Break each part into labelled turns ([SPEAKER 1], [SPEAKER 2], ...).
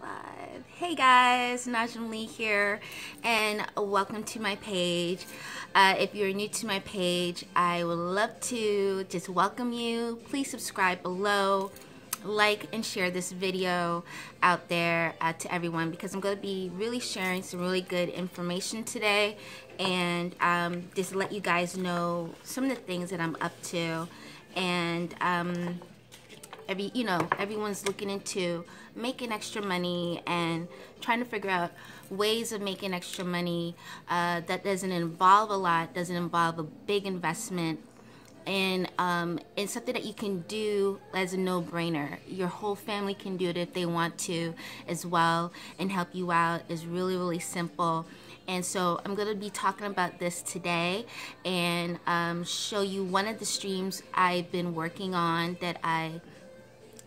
[SPEAKER 1] live. Hey guys, Najaam Lee here, and welcome to my page. Uh, if you're new to my page, I would love to just welcome you. Please subscribe below, like and share this video out there uh, to everyone because I'm going to be really sharing some really good information today and um, just let you guys know some of the things that I'm up to and um, every you know everyone's looking into making extra money and trying to figure out ways of making extra money uh, that doesn't involve a lot doesn't involve a big investment. And um, it's something that you can do as a no-brainer. Your whole family can do it if they want to as well and help you out. Is really really simple. And so I'm going to be talking about this today and um, show you one of the streams I've been working on that I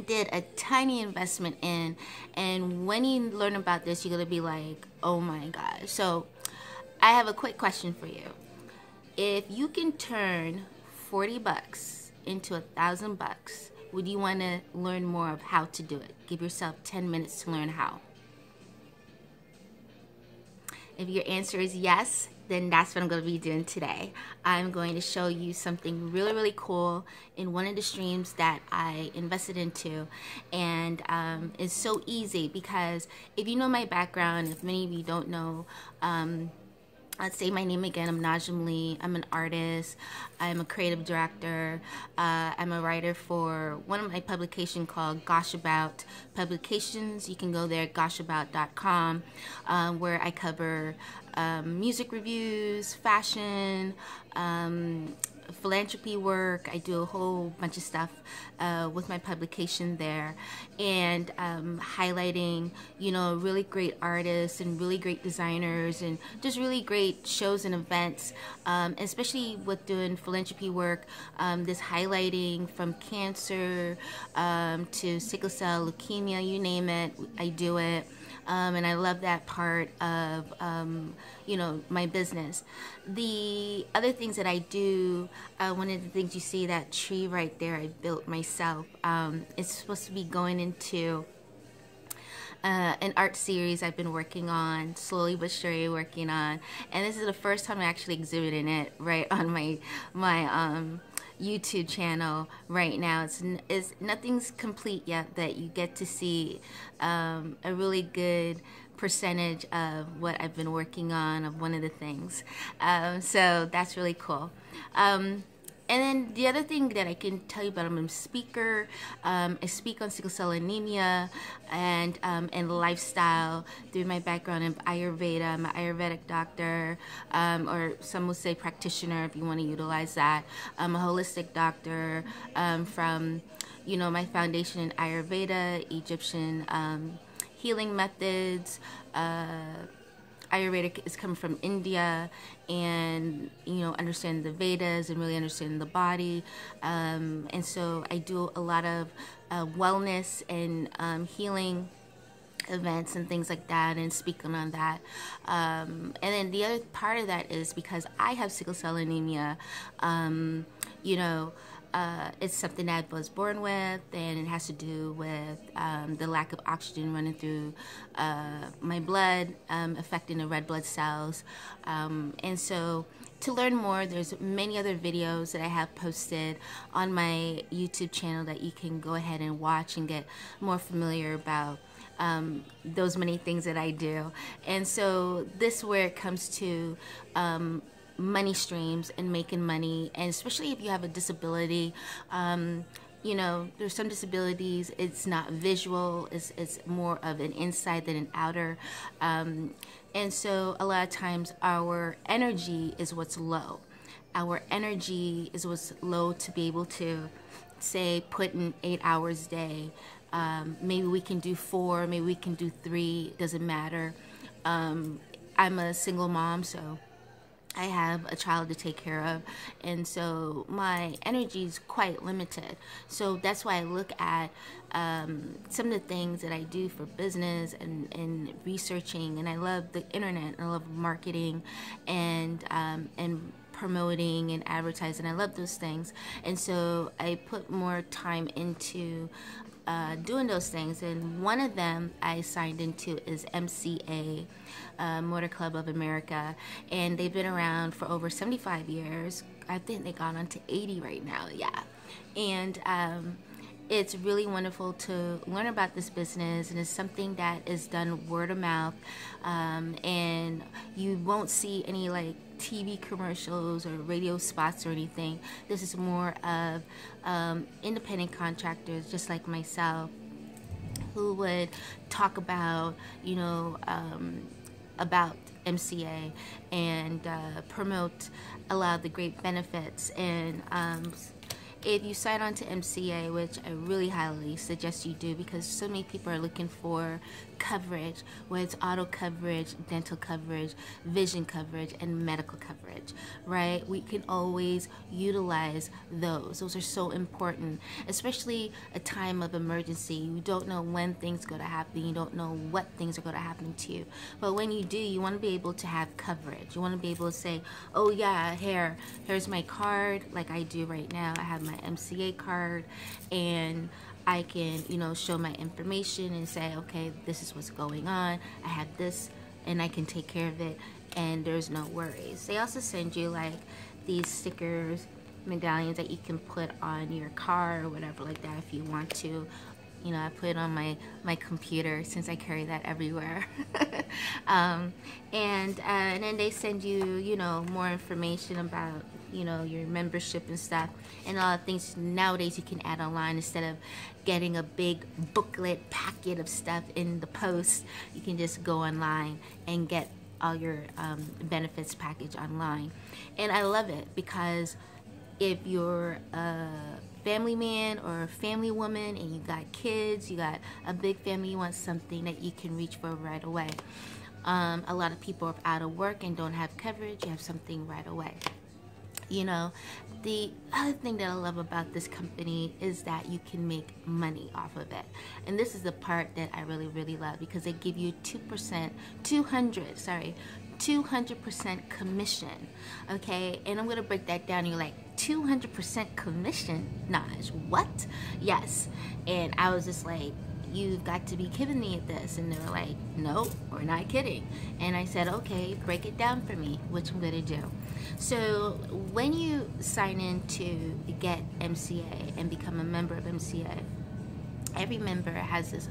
[SPEAKER 1] did a tiny investment in and when you learn about this you're gonna be like oh my god so i have a quick question for you. If you can turn 40 bucks into a thousand bucks would you want to learn more of how to do it? Give yourself 10 minutes to learn how. If your answer is yes then that's what I'm going to be doing today. I'm going to show you something really, really cool in one of the streams that I invested into. And um, it's so easy because if you know my background, if many of you don't know, um, Let's say my name again. I'm Najaam Lee. I'm an artist. I'm a creative director. Uh, I'm a writer for one of my publications called Gosh About Publications. You can go there, goshabout.com, uh, where I cover um, music reviews, fashion, um, philanthropy work. I do a whole bunch of stuff uh, with my publication there, and um, highlighting, you know, really great artists and really great designers, and just really great shows and events. Um, especially with doing philanthropy work, um, this highlighting from cancer um, to sickle cell, leukemia, you name it, I do it um, and I love that part of um, you know my business. The other things that I do, uh, one of the things you see that tree right there, I built myself. Um, it's supposed to be going into. Uh, an art series I've been working on, slowly but surely working on, and this is the first time I'm actually exhibiting it right on my my um, YouTube channel right now. It's, it's nothing's complete yet that you get to see um, a really good percentage of what I've been working on of one of the things. Um, so that's really cool. Um, and then the other thing that I can tell you about, I'm a speaker. Um, I speak on sickle cell anemia and um, and lifestyle through my background in Ayurveda. I'm an Ayurvedic doctor, um, or some would say practitioner if you want to utilize that. I'm a holistic doctor um, from, you know, my foundation in Ayurveda, Egyptian um, healing methods. Uh, Ayurvedic is coming from India and, you know, understanding the Vedas and really understanding the body. Um, and so I do a lot of uh, wellness and um, healing events and things like that and speaking on that. Um, and then the other part of that is because I have sickle cell anemia, um, you know, uh, it's something that I was born with, and it has to do with um, the lack of oxygen running through uh, my blood, um, affecting the red blood cells. Um, and so, to learn more, there's many other videos that I have posted on my YouTube channel that you can go ahead and watch and get more familiar about. Um, those many things that I do. And so this is where it comes to um, money streams and making money, and especially if you have a disability. Um, you know, there's some disabilities, it's not visual, it's, it's more of an inside than an outer. Um, and so a lot of times our energy is what's low. Our energy is what's low to be able to, say, put in eight hours a day. Um, maybe we can do four, maybe we can do three, doesn't matter. Um, I'm a single mom, so I have a child to take care of, and so my energy is quite limited. So that's why I look at um, some of the things that I do for business and, and researching, and I love the internet, and I love marketing, and um, and promoting and advertising. I love those things, and so I put more time into uh, doing those things. And one of them I signed into is MCA, uh, Motor Club of America, and they've been around for over 75 years. I think they got on to 80 right now. Yeah, and. Um, it's really wonderful to learn about this business and it's something that is done word of mouth um, and you won't see any like TV commercials or radio spots or anything. This is more of um, independent contractors just like myself who would talk about, you know, um, about MCA and uh, promote a lot of the great benefits and um, if you sign on to MCA, which I really highly suggest you do because so many people are looking for coverage, whether it's auto coverage, dental coverage, vision coverage, and medical coverage, right? We can always utilize those. Those are so important, especially a time of emergency. You don't know when things are going to happen. You don't know what things are going to happen to you. But when you do, you want to be able to have coverage. You want to be able to say, oh yeah, here, here's my card, like I do right now. I have my MCA card, and I can, you know, show my information and say, okay, this is what's going on. I have this and I can take care of it and there's no worries. They also send you like these stickers, medallions that you can put on your car or whatever like that if you want to. You know, I put it on my, my computer since I carry that everywhere. um, and, uh, and then they send you, you know, more information about you know your membership and stuff. And all the things nowadays you can add online instead of getting a big booklet packet of stuff in the post. You can just go online and get all your um, benefits package online. And I love it because if you're a family man or a family woman and you got kids you got a big family you want something that you can reach for right away. Um, a lot of people are out of work and don't have coverage you have something right away you know the other thing that I love about this company is that you can make money off of it. And this is the part that I really, really love because they give you 2%, 200, sorry, 200% commission. Okay, and I'm gonna break that down. You're like, 200% commission? Naj, what? Yes. And I was just like, you've got to be kidding me at this. And they were like, no, we're not kidding. And I said, okay, break it down for me, which I'm gonna do. So when you sign in to get MCA and become a member of MCA, every member has this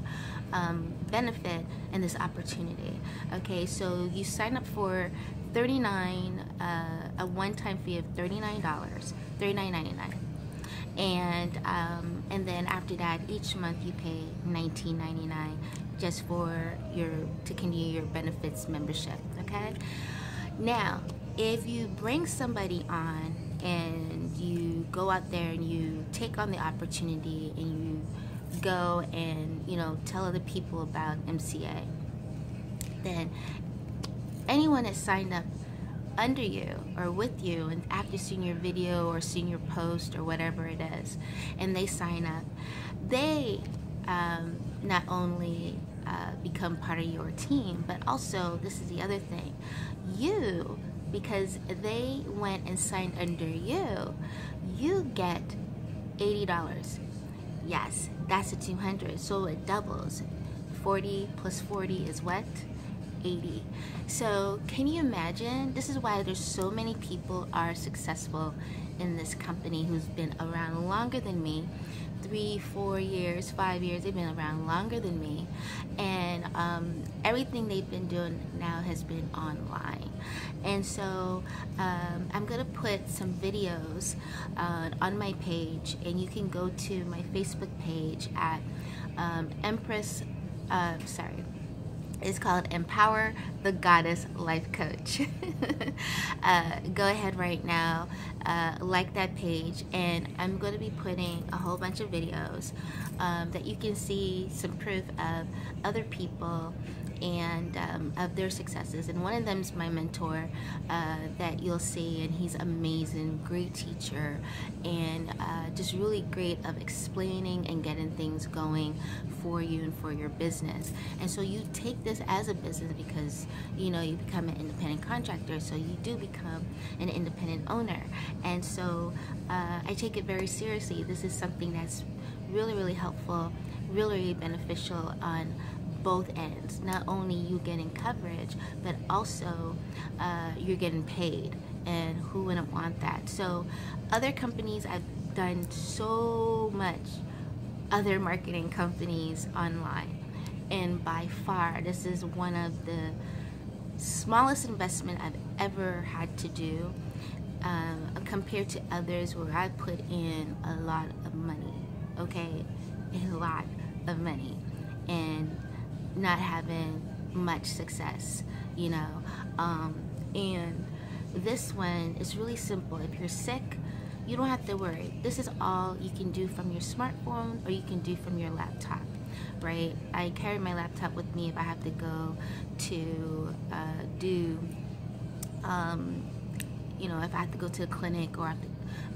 [SPEAKER 1] um, benefit and this opportunity. Okay, so you sign up for 39, uh, a one-time fee of $39, $39.99 and um, and then after that each month you pay $19.99 just for your to continue your benefits membership okay? Now if you bring somebody on and you go out there and you take on the opportunity and you go and you know tell other people about MCA then anyone that signed up under you or with you and after seeing your video or seeing your post or whatever it is and they sign up they um, not only uh, become part of your team but also this is the other thing you because they went and signed under you you get $80 yes that's a 200 so it doubles. 40 plus 40 is what 80 so can you imagine? This is why there's so many people are successful in this company who's been around longer than me. Three four years five years they've been around longer than me. And um, everything they've been doing now has been online. And so um, I'm gonna put some videos uh, on my page and you can go to my Facebook page at um, Empress uh, sorry it's called Empower the Goddess Life Coach. uh, go ahead right now, uh, like that page, and I'm going to be putting a whole bunch of videos um, that you can see some proof of other people and um, of their successes. And one of them is my mentor uh, that you'll see, and he's amazing, great teacher, and uh, just really great of explaining and getting things going for you and for your business. And so you take this as a business because you know you become an independent contractor, so you do become an independent owner. And so uh, I take it very seriously. This is something that's really, really helpful really beneficial on both ends. Not only you getting coverage, but also uh, you're getting paid. And who wouldn't want that? So, other companies, I've done so much other marketing companies online. And by far, this is one of the smallest investment I've ever had to do um, compared to others where I put in a lot of money, okay? A lot of money. And not having much success, you know. Um, and this one is really simple. If you're sick, you don't have to worry. This is all you can do from your smartphone or you can do from your laptop, right? I carry my laptop with me if I have to go to uh, do, um, you know, if I have to go to a clinic or I have to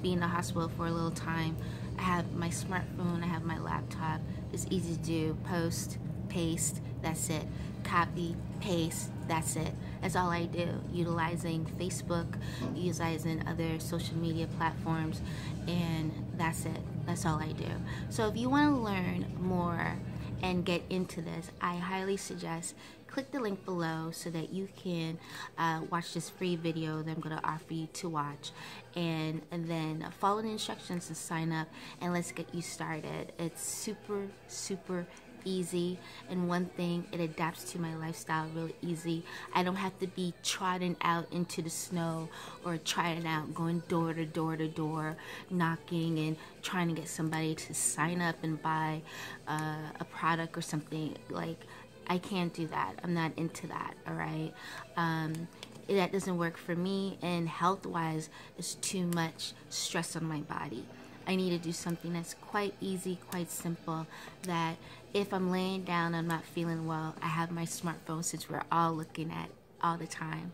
[SPEAKER 1] be in the hospital for a little time. I have my smartphone, I have my laptop. It's easy to do. Post, paste, that's it. Copy, paste, that's it. That's all I do, utilizing Facebook, utilizing other social media platforms, and that's it. That's all I do. So if you want to learn more and get into this, I highly suggest click the link below so that you can uh, watch this free video that I'm going to offer you to watch and, and then follow the instructions to sign up and let's get you started. It's super, super easy and one thing it adapts to my lifestyle really easy. I don't have to be trotting out into the snow or trying out going door to door to door knocking and trying to get somebody to sign up and buy uh, a product or something. Like i can't do that. I'm not into that all right? Um, that doesn't work for me and health wise it's too much stress on my body I need to do something that's quite easy, quite simple. That if I'm laying down, I'm not feeling well, I have my smartphone since we're all looking at all the time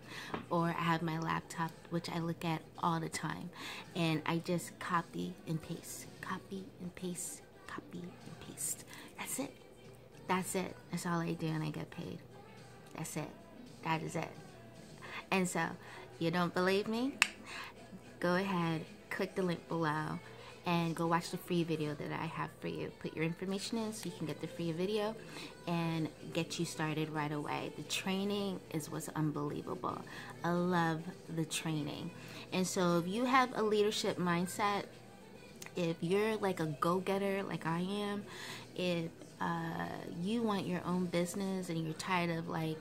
[SPEAKER 1] or I have my laptop which I look at all the time and I just copy and paste copy and paste copy and paste. That's it. That's it. That's all I do and I get paid. That's it. That is it. And so you don't believe me? Go ahead click the link below and go watch the free video that I have for you. Put your information in so you can get the free video and get you started right away. The training is what's unbelievable. I love the training. And so if you have a leadership mindset, if you're like a go-getter like I am, if uh, you want your own business and you're tired of like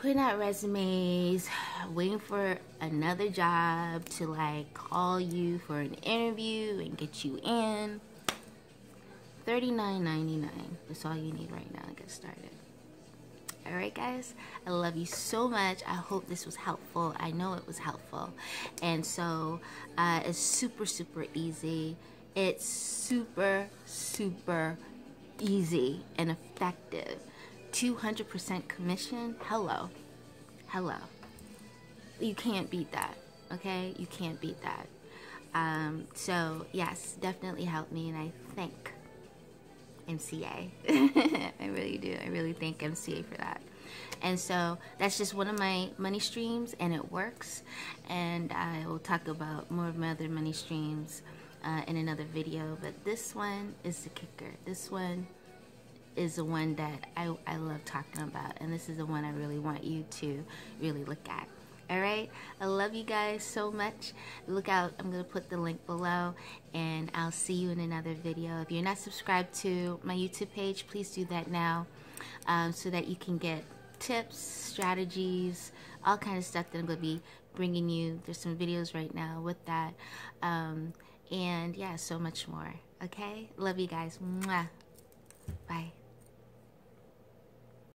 [SPEAKER 1] putting out resumes, waiting for another job to like call you for an interview and get you in. $39.99. That's all you need right now to get started. Alright, guys, I love you so much. I hope this was helpful. I know it was helpful. And so, uh, it's super, super easy. It's super, super easy and effective 200% commission, hello. Hello. You can't beat that, okay? You can't beat that. Um, so, yes, definitely help me, and I thank MCA. I really do. I really thank MCA for that. And so that's just one of my money streams, and it works. And I will talk about more of my other money streams uh, in another video. But this one is the kicker. This one is the one that I, I love talking about and this is the one I really want you to really look at. All right? I love you guys so much. Look out I'm gonna put the link below and I'll see you in another video. If you're not subscribed to my YouTube page please do that now um, so that you can get tips strategies all kind of stuff that I'm gonna be bringing you. There's some videos right now with that um, and yeah so much more. Okay? Love you guys. Mwah.